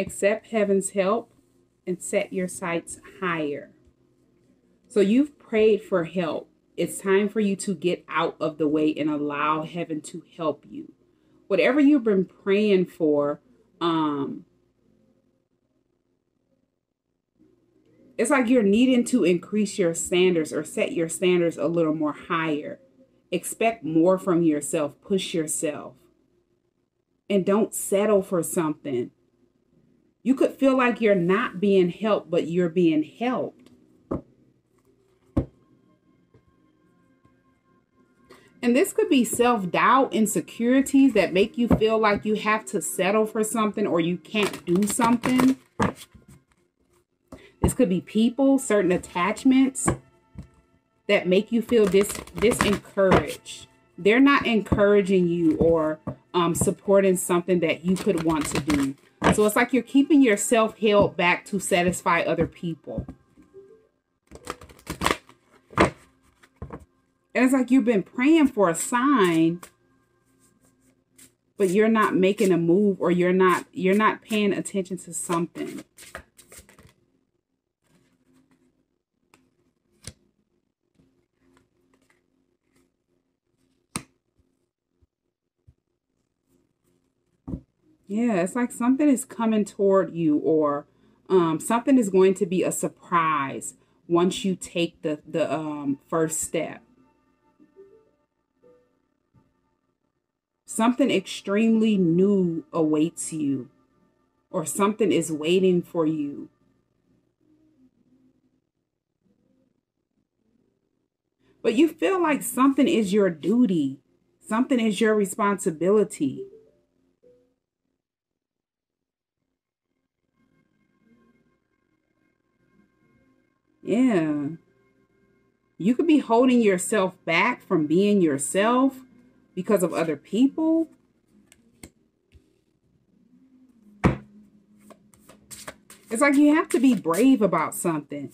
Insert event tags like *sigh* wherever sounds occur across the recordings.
Accept heaven's help and set your sights higher. So you've prayed for help. It's time for you to get out of the way and allow heaven to help you. Whatever you've been praying for, um, it's like you're needing to increase your standards or set your standards a little more higher. Expect more from yourself, push yourself. And don't settle for something. You could feel like you're not being helped, but you're being helped. And this could be self doubt, insecurities that make you feel like you have to settle for something or you can't do something. This could be people, certain attachments that make you feel dis disencouraged. They're not encouraging you or um, supporting something that you could want to do. So it's like you're keeping yourself held back to satisfy other people. And it's like you've been praying for a sign, but you're not making a move or you're not you're not paying attention to something. Yeah, it's like something is coming toward you or um, something is going to be a surprise once you take the, the um, first step. Something extremely new awaits you or something is waiting for you. But you feel like something is your duty. Something is your responsibility. Yeah. You could be holding yourself back from being yourself because of other people. It's like you have to be brave about something.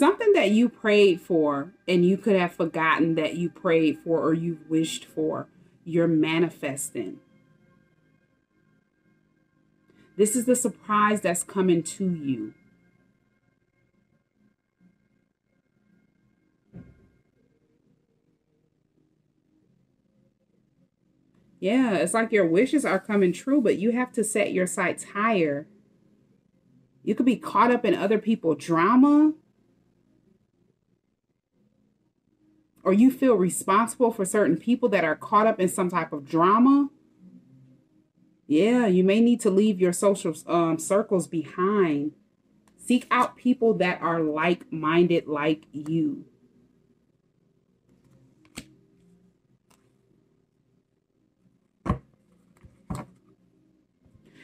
Something that you prayed for and you could have forgotten that you prayed for or you wished for, you're manifesting. This is the surprise that's coming to you. Yeah, it's like your wishes are coming true, but you have to set your sights higher. You could be caught up in other people's drama or you feel responsible for certain people that are caught up in some type of drama, yeah, you may need to leave your social um, circles behind. Seek out people that are like minded like you.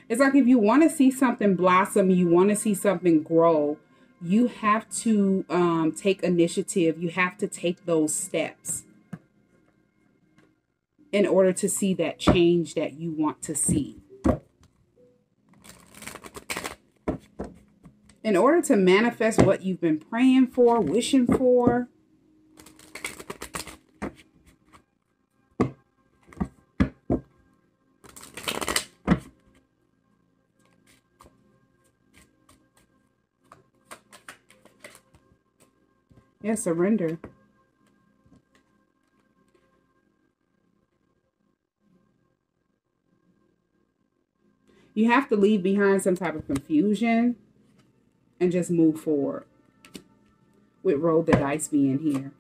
It's like if you want to see something blossom, you want to see something grow, you have to um, take initiative. You have to take those steps in order to see that change that you want to see. In order to manifest what you've been praying for, wishing for, Yeah, surrender. You have to leave behind some type of confusion and just move forward. With roll the dice being here.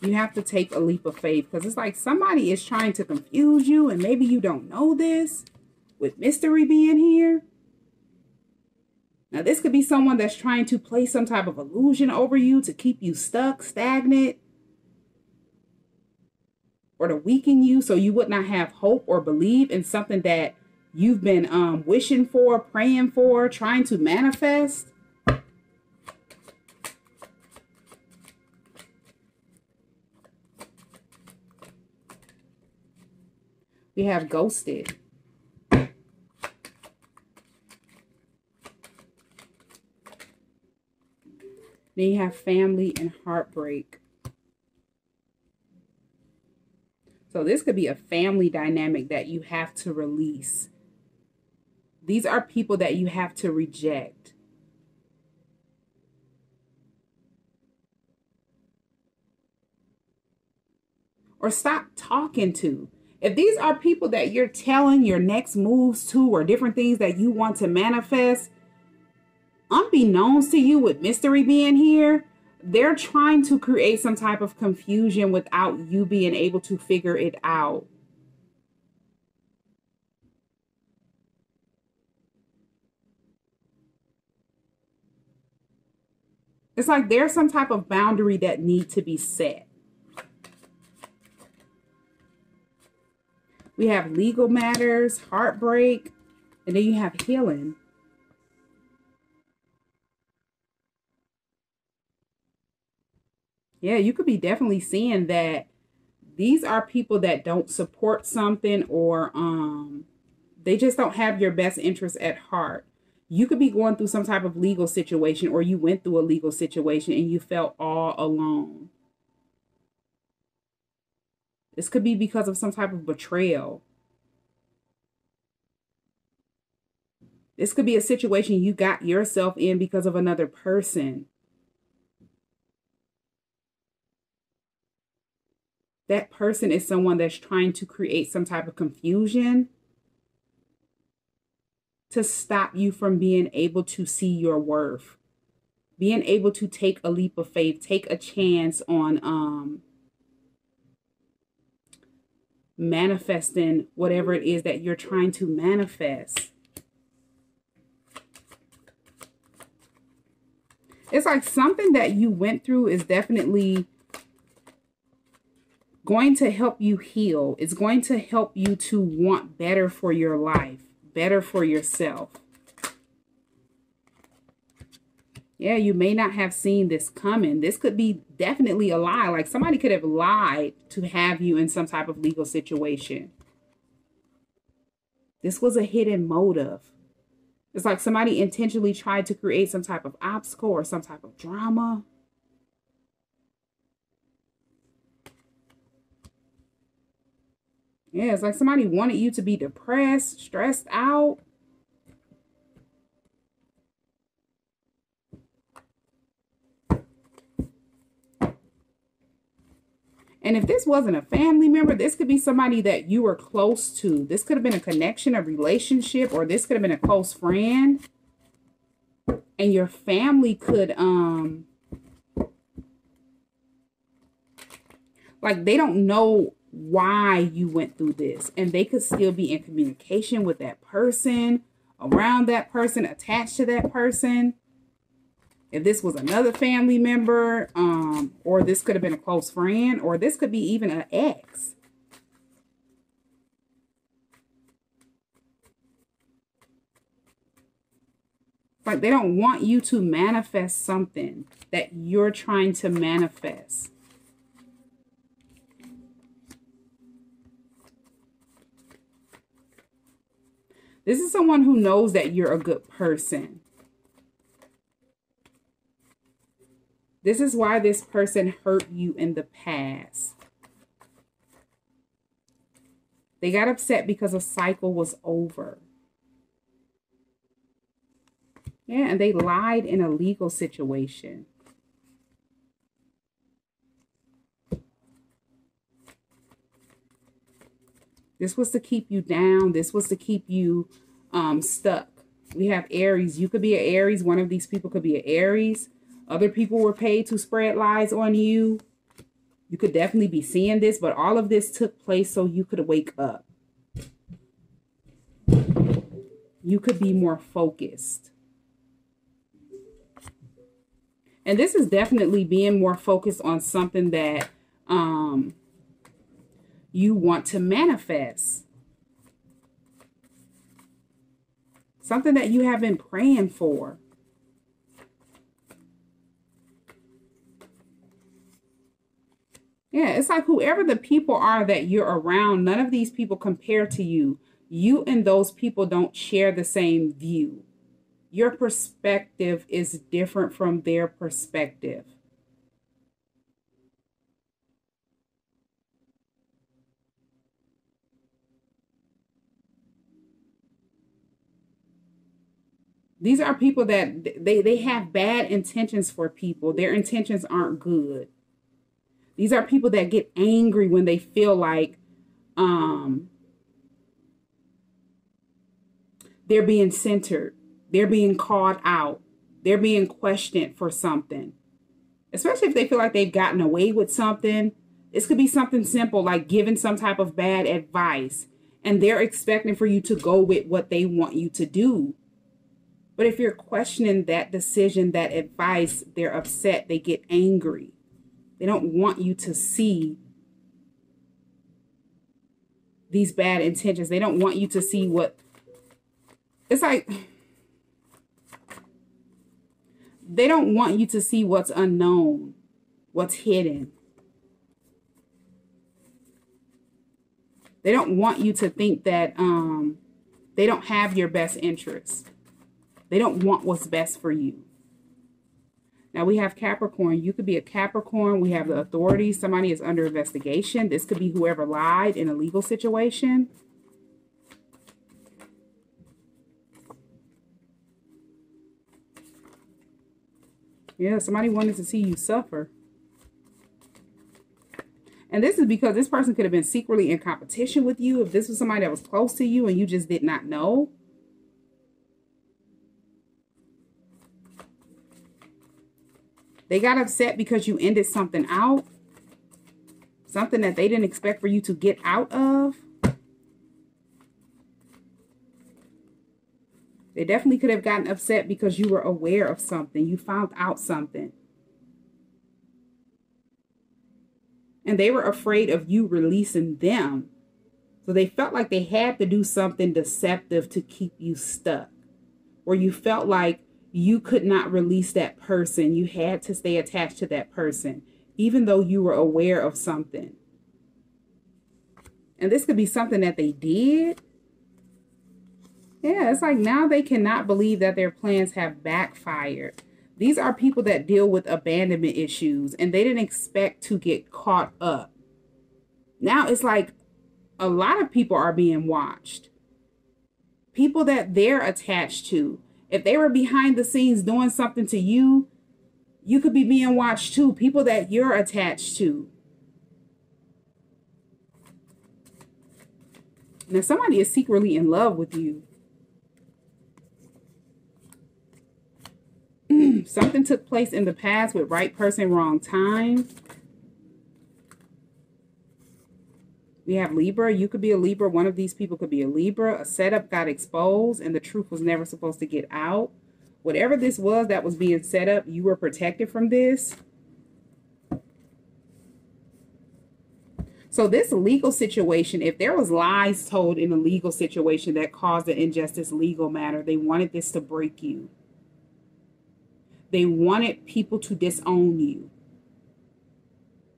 You have to take a leap of faith because it's like somebody is trying to confuse you and maybe you don't know this with mystery being here. Now, this could be someone that's trying to play some type of illusion over you to keep you stuck, stagnant, or to weaken you so you would not have hope or believe in something that you've been um, wishing for, praying for, trying to manifest. We have ghosted. Then you have family and heartbreak. So this could be a family dynamic that you have to release. These are people that you have to reject. Or stop talking to. If these are people that you're telling your next moves to or different things that you want to manifest, unbeknownst to you with mystery being here, they're trying to create some type of confusion without you being able to figure it out. It's like there's some type of boundary that need to be set. We have legal matters, heartbreak, and then you have healing. Yeah, you could be definitely seeing that these are people that don't support something or um they just don't have your best interest at heart. You could be going through some type of legal situation or you went through a legal situation and you felt all alone. This could be because of some type of betrayal. This could be a situation you got yourself in because of another person. That person is someone that's trying to create some type of confusion to stop you from being able to see your worth. Being able to take a leap of faith take a chance on um manifesting whatever it is that you're trying to manifest. It's like something that you went through is definitely going to help you heal it's going to help you to want better for your life better for yourself. Yeah, you may not have seen this coming. This could be definitely a lie. Like somebody could have lied to have you in some type of legal situation. This was a hidden motive. It's like somebody intentionally tried to create some type of obstacle or some type of drama. Yeah, it's like somebody wanted you to be depressed, stressed out. And if this wasn't a family member, this could be somebody that you were close to. This could have been a connection, a relationship, or this could have been a close friend. And your family could, um, like they don't know why you went through this. And they could still be in communication with that person, around that person, attached to that person. If this was another family member, um, or this could have been a close friend, or this could be even an ex. Like they don't want you to manifest something that you're trying to manifest. This is someone who knows that you're a good person. This is why this person hurt you in the past. They got upset because a cycle was over. Yeah, and they lied in a legal situation. This was to keep you down. This was to keep you um, stuck. We have Aries. You could be an Aries. One of these people could be an Aries. Other people were paid to spread lies on you. You could definitely be seeing this, but all of this took place so you could wake up. You could be more focused. And this is definitely being more focused on something that um, you want to manifest. Something that you have been praying for. Yeah, it's like whoever the people are that you're around, none of these people compare to you. You and those people don't share the same view. your perspective is different from their perspective. These are people that they, they have bad intentions for people. Their intentions aren't good. These are people that get angry when they feel like um, they're being centered, they're being called out, they're being questioned for something. Especially if they feel like they've gotten away with something. This could be something simple like giving some type of bad advice, and they're expecting for you to go with what they want you to do. But if you're questioning that decision, that advice, they're upset, they get angry. They don't want you to see these bad intentions. They don't want you to see what it's like they don't want you to see what's unknown, what's hidden. They don't want you to think that um, they don't have your best interest. They don't want what's best for you. Now we have Capricorn. You could be a Capricorn. We have the authorities. Somebody is under investigation. This could be whoever lied in a legal situation. Yeah, somebody wanted to see you suffer. And this is because this person could have been secretly in competition with you. If this was somebody that was close to you and you just did not know. They got upset because you ended something out. Something that they didn't expect for you to get out of. They definitely could have gotten upset because you were aware of something. You found out something. And they were afraid of you releasing them. So they felt like they had to do something deceptive to keep you stuck. Or you felt like you could not release that person. You had to stay attached to that person, even though you were aware of something. And this could be something that they did. Yeah, it's like now they cannot believe that their plans have backfired. These are people that deal with abandonment issues and they didn't expect to get caught up. Now it's like a lot of people are being watched. People that they're attached to, if they were behind the scenes doing something to you, you could be being watched too. People that you're attached to. Now, somebody is secretly in love with you. *clears throat* Something took place in the past with right person, wrong time. We have Libra. You could be a Libra. One of these people could be a Libra. A setup got exposed and the truth was never supposed to get out. Whatever this was that was being set up, you were protected from this. So this legal situation, if there was lies told in a legal situation that caused an injustice legal matter, they wanted this to break you. They wanted people to disown you.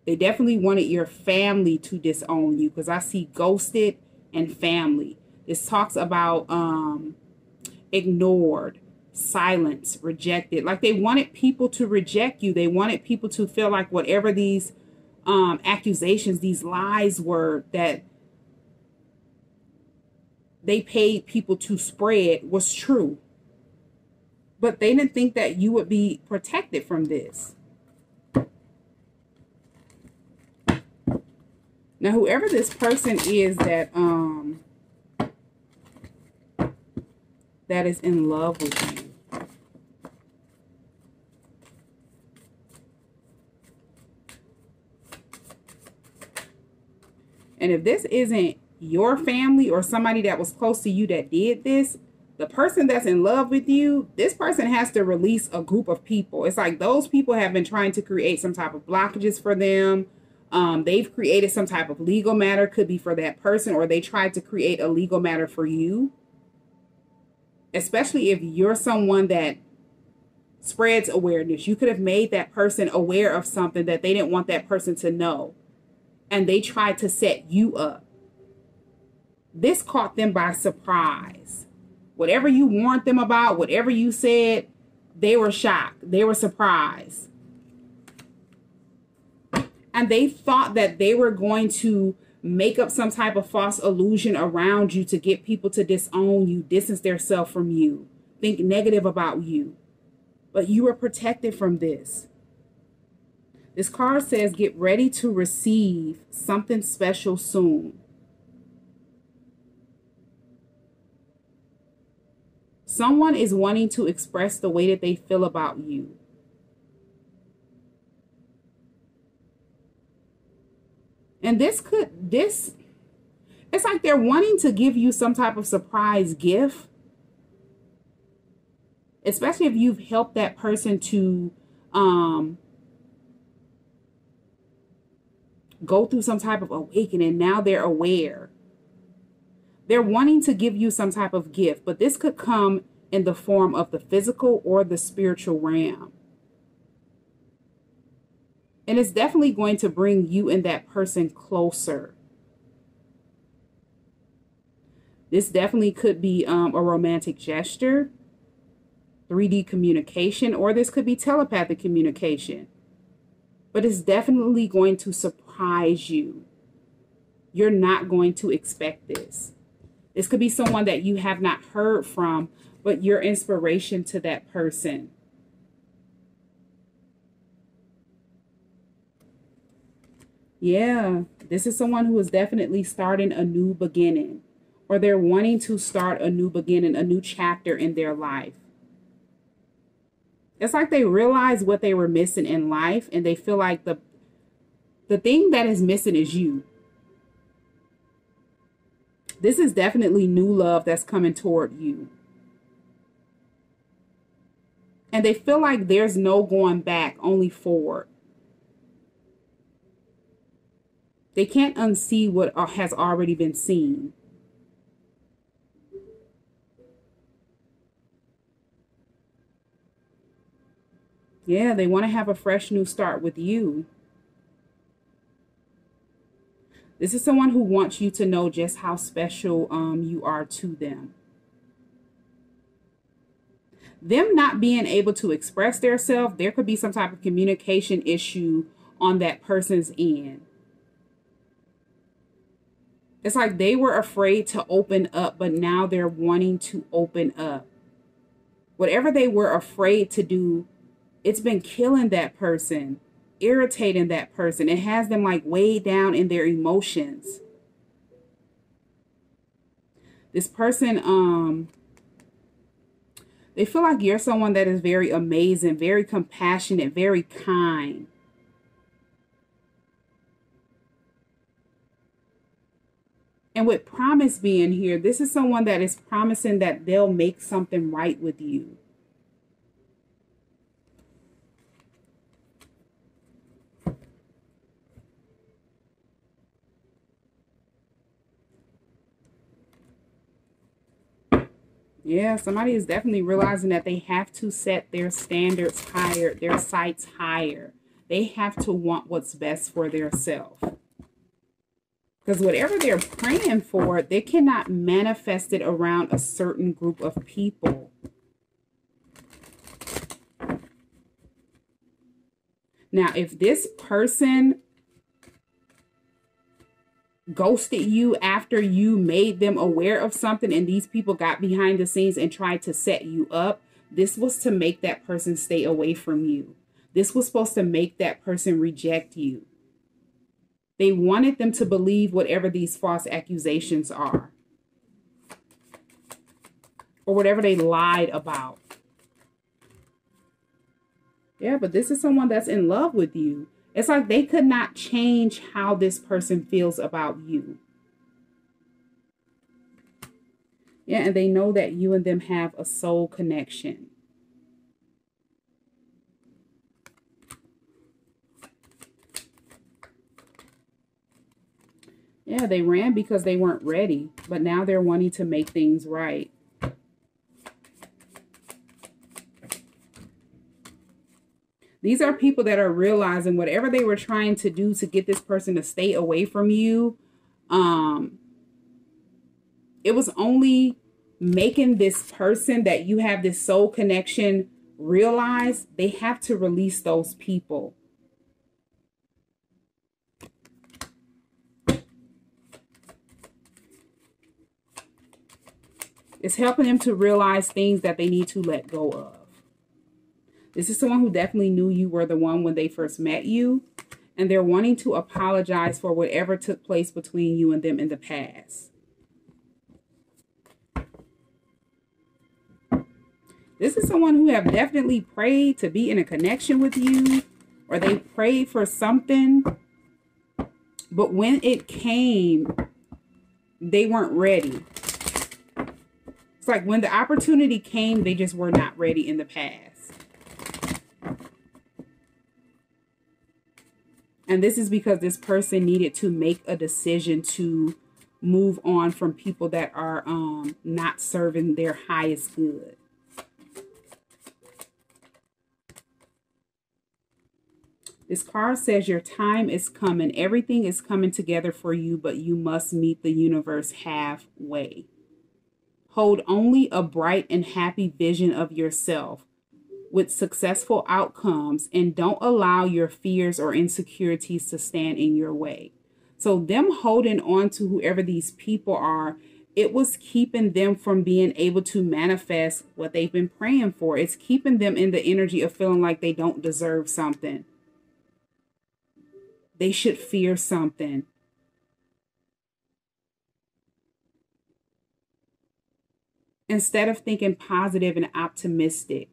They definitely wanted your family to disown you because I see ghosted and family. This talks about um, ignored, silence, rejected. Like they wanted people to reject you. They wanted people to feel like whatever these um, accusations, these lies were that they paid people to spread was true. But they didn't think that you would be protected from this. Now, whoever this person is that um that is in love with you. And if this isn't your family or somebody that was close to you that did this, the person that's in love with you, this person has to release a group of people. It's like those people have been trying to create some type of blockages for them um, they've created some type of legal matter, could be for that person, or they tried to create a legal matter for you. Especially if you're someone that spreads awareness. You could have made that person aware of something that they didn't want that person to know. And they tried to set you up. This caught them by surprise. Whatever you warned them about, whatever you said, they were shocked. They were surprised. And they thought that they were going to make up some type of false illusion around you to get people to disown you, distance themselves from you, think negative about you. But you were protected from this. This card says, get ready to receive something special soon. Someone is wanting to express the way that they feel about you. And this could, this, it's like they're wanting to give you some type of surprise gift. Especially if you've helped that person to um, go through some type of awakening. Now they're aware. They're wanting to give you some type of gift, but this could come in the form of the physical or the spiritual realm. And it's definitely going to bring you and that person closer. This definitely could be um, a romantic gesture, 3D communication, or this could be telepathic communication. But it's definitely going to surprise you. You're not going to expect this. This could be someone that you have not heard from, but your inspiration to that person. Yeah, this is someone who is definitely starting a new beginning or they're wanting to start a new beginning, a new chapter in their life. It's like they realize what they were missing in life and they feel like the the thing that is missing is you. This is definitely new love that's coming toward you. And they feel like there's no going back, only forward. They can't unsee what uh, has already been seen. Yeah, they want to have a fresh new start with you. This is someone who wants you to know just how special um, you are to them. Them not being able to express themselves, there could be some type of communication issue on that person's end. It's like they were afraid to open up, but now they're wanting to open up. Whatever they were afraid to do, it's been killing that person, irritating that person. It has them like way down in their emotions. This person, um, they feel like you're someone that is very amazing, very compassionate, very kind. And with promise being here, this is someone that is promising that they'll make something right with you. Yeah, somebody is definitely realizing that they have to set their standards higher, their sights higher. They have to want what's best for their self. Because whatever they're praying for, they cannot manifest it around a certain group of people. Now, if this person ghosted you after you made them aware of something and these people got behind the scenes and tried to set you up, this was to make that person stay away from you. This was supposed to make that person reject you. They wanted them to believe whatever these false accusations are or whatever they lied about. Yeah, but this is someone that's in love with you. It's like they could not change how this person feels about you. Yeah, and they know that you and them have a soul connection. Yeah, they ran because they weren't ready, but now they're wanting to make things right. These are people that are realizing whatever they were trying to do to get this person to stay away from you, um, it was only making this person that you have this soul connection realize they have to release those people. It's helping them to realize things that they need to let go of. This is someone who definitely knew you were the one when they first met you. And they're wanting to apologize for whatever took place between you and them in the past. This is someone who have definitely prayed to be in a connection with you. Or they prayed for something. But when it came, they weren't ready. It's like when the opportunity came, they just were not ready in the past. And this is because this person needed to make a decision to move on from people that are um, not serving their highest good. This card says your time is coming. Everything is coming together for you, but you must meet the universe halfway. Hold only a bright and happy vision of yourself with successful outcomes and don't allow your fears or insecurities to stand in your way. So, them holding on to whoever these people are, it was keeping them from being able to manifest what they've been praying for. It's keeping them in the energy of feeling like they don't deserve something. They should fear something. Instead of thinking positive and optimistic.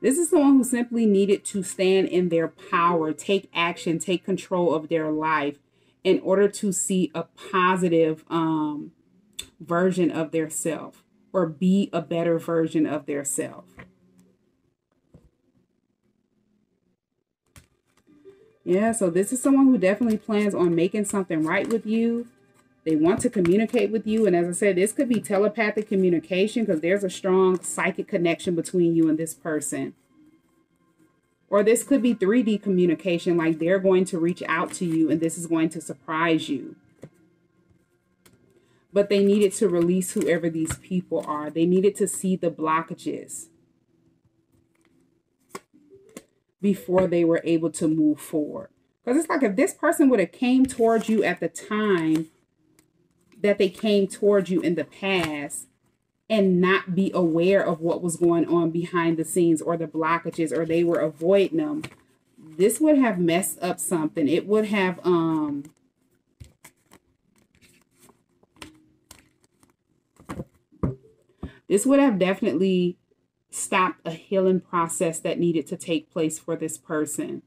This is someone who simply needed to stand in their power, take action, take control of their life in order to see a positive um, version of their self or be a better version of their self. Yeah, so this is someone who definitely plans on making something right with you. They want to communicate with you. And as I said, this could be telepathic communication because there's a strong psychic connection between you and this person. Or this could be 3D communication, like they're going to reach out to you and this is going to surprise you. But they needed to release whoever these people are. They needed to see the blockages before they were able to move forward. Because it's like if this person would have came towards you at the time that they came towards you in the past and not be aware of what was going on behind the scenes or the blockages or they were avoiding them, this would have messed up something. It would have um this would have definitely stopped a healing process that needed to take place for this person.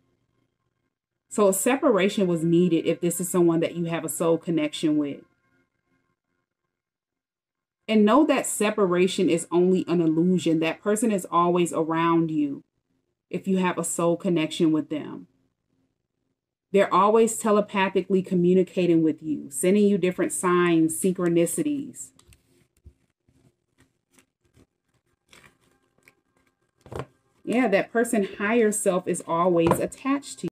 So a separation was needed if this is someone that you have a soul connection with. And know that separation is only an illusion. That person is always around you if you have a soul connection with them. They're always telepathically communicating with you, sending you different signs, synchronicities. Yeah, that person higher self is always attached to.